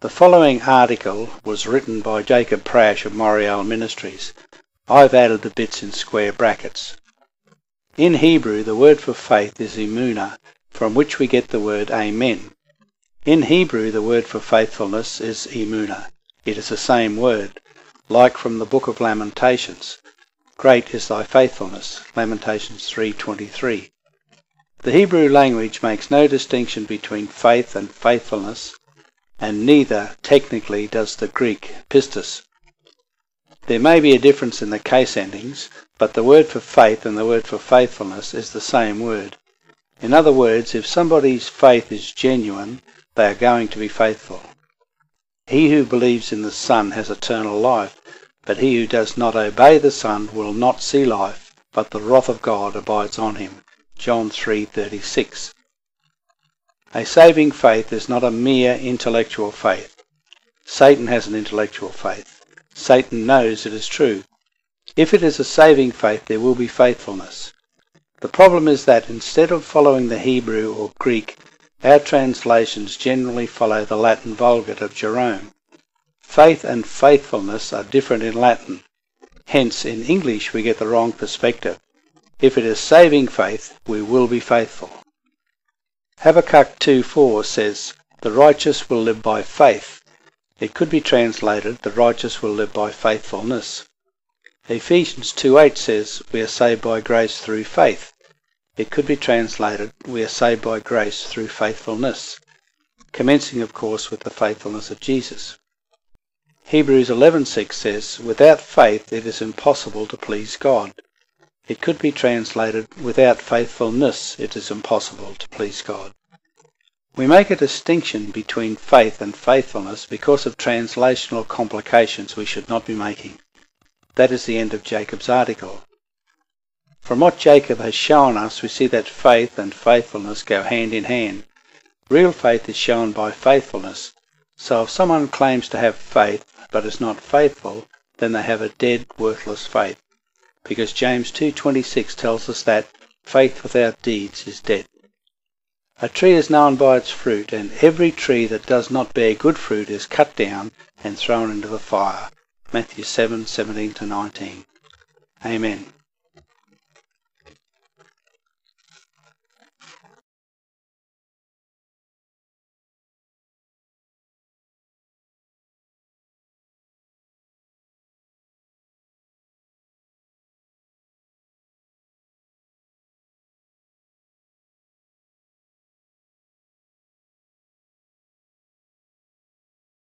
The following article was written by Jacob Prasch of Moriel Ministries. I've added the bits in square brackets. In Hebrew, the word for faith is emunah, from which we get the word amen. In Hebrew, the word for faithfulness is emunah. It is the same word, like from the book of Lamentations. Great is thy faithfulness. Lamentations 3:23. The Hebrew language makes no distinction between faith and faithfulness and neither technically does the Greek pistis. There may be a difference in the case endings, but the word for faith and the word for faithfulness is the same word. In other words, if somebody's faith is genuine, they are going to be faithful. He who believes in the Son has eternal life, but he who does not obey the Son will not see life, but the wrath of God abides on him. John 3:36. A saving faith is not a mere intellectual faith. Satan has an intellectual faith. Satan knows it is true. If it is a saving faith, there will be faithfulness. The problem is that instead of following the Hebrew or Greek, our translations generally follow the Latin Vulgate of Jerome. Faith and faithfulness are different in Latin. Hence, in English, we get the wrong perspective. If it is saving faith, we will be faithful. Habakkuk 2.4 says, The righteous will live by faith. It could be translated, The righteous will live by faithfulness. Ephesians 2.8 says, We are saved by grace through faith. It could be translated, We are saved by grace through faithfulness, commencing of course with the faithfulness of Jesus. Hebrews 11.6 says, Without faith it is impossible to please God. It could be translated, without faithfulness it is impossible to please God. We make a distinction between faith and faithfulness because of translational complications we should not be making. That is the end of Jacob's article. From what Jacob has shown us, we see that faith and faithfulness go hand in hand. Real faith is shown by faithfulness. So if someone claims to have faith but is not faithful, then they have a dead, worthless faith because James 2.26 tells us that faith without deeds is dead. A tree is known by its fruit, and every tree that does not bear good fruit is cut down and thrown into the fire. Matthew 7:17 19. Amen.